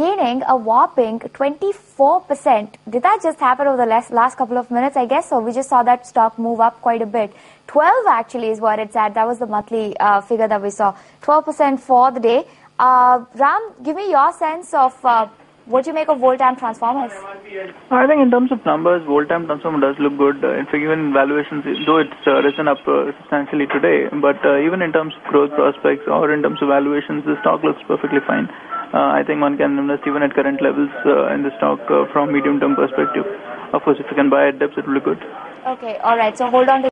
gaining a whopping 24%. Did that just happen over the last, last couple of minutes? I guess so. We just saw that stock move up quite a bit. 12 actually is what it's at. That was the monthly uh, figure that we saw. 12% for the day. Uh, Ram, give me your sense of uh, what do you make of Voltamp Transformers? I think in terms of numbers, Voltamp Transformer does look good. Uh, in fact, even valuations, though it's uh, risen up uh, substantially today, but uh, even in terms of growth prospects or in terms of valuations, the stock looks perfectly fine. Uh, I think one can invest even at current levels uh, in the stock from medium-term perspective. Of course, if you can buy at depths, it will be good. Okay, all right. So hold on to